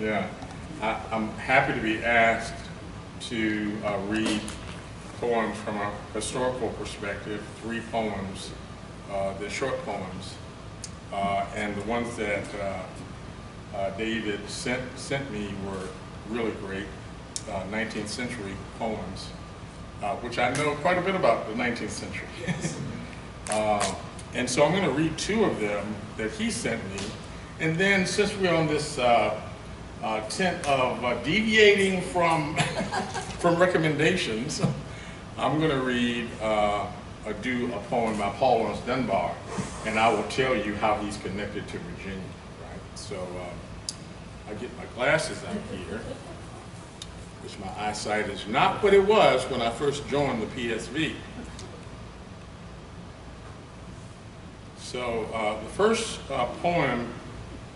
Yeah, I, I'm happy to be asked to uh, read poems from a historical perspective, three poems, uh, they're short poems. Uh, and the ones that uh, uh, David sent, sent me were really great, uh, 19th century poems, uh, which I know quite a bit about the 19th century. Uh, and so I'm going to read two of them that he sent me. And then since we're on this uh, tent of uh, deviating from, from recommendations, I'm going to read, uh, a, do a poem by Paul Laurence Dunbar, and I will tell you how he's connected to Virginia, right? So uh, I get my glasses out here, which my eyesight is not what it was when I first joined the PSV. So uh, the first poem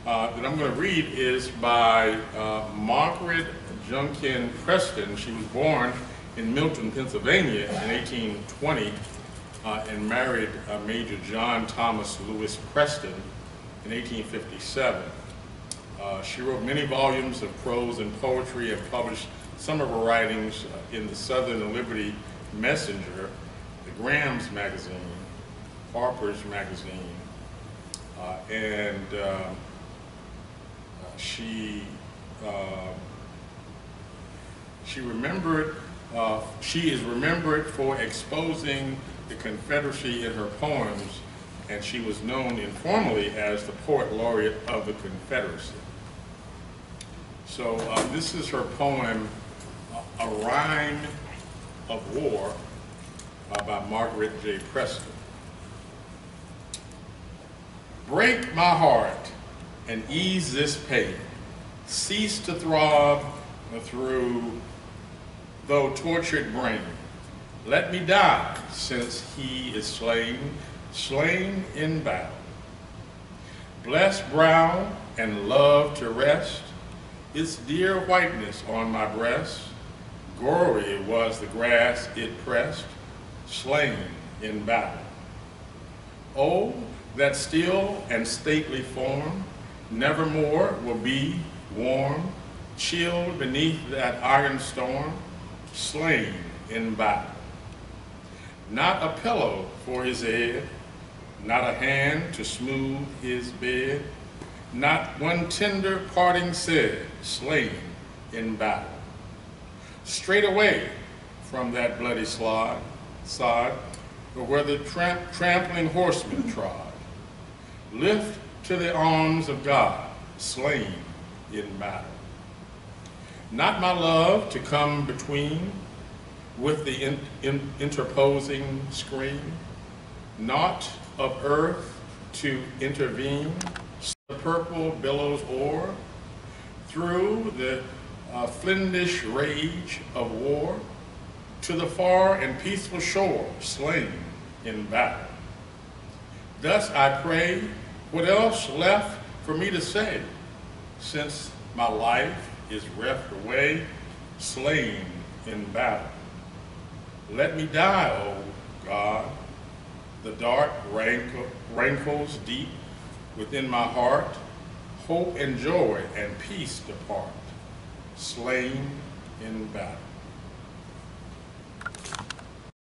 uh, that I'm going to read is by uh, Margaret Junkin Preston. She was born in Milton, Pennsylvania in 1820 uh, and married uh, Major John Thomas Lewis Preston in 1857. Uh, she wrote many volumes of prose and poetry and published some of her writings uh, in the Southern Literary Messenger, the Graham's Magazine, Harper's Magazine, and uh, she uh, she remembered uh, she is remembered for exposing the Confederacy in her poems, and she was known informally as the poet laureate of the Confederacy. So uh, this is her poem, A Rhyme of War, uh, by Margaret J. Preston. Break my heart and ease this pain. Cease to throb through, though tortured brain. Let me die, since he is slain, slain in battle. Bless brow and love to rest, its dear whiteness on my breast. Gory was the grass it pressed, slain in battle. Oh, that still and stately form nevermore will be warm, chilled beneath that iron storm, slain in battle. Not a pillow for his head, not a hand to smooth his bed, not one tender parting said, slain in battle. Straight away from that bloody slod, sod, where the tramp, trampling horsemen trod, lift to the arms of God, slain in battle. Not my love to come between with the in, in, interposing screen, not of earth to intervene, the purple billows o'er, through the uh, flindish rage of war, to the far and peaceful shore, slain in battle. Thus I pray, what else left for me to say, since my life is reft away, slain in battle. Let me die, O God. The dark rankle, rankles deep within my heart. Hope and joy and peace depart, slain in battle.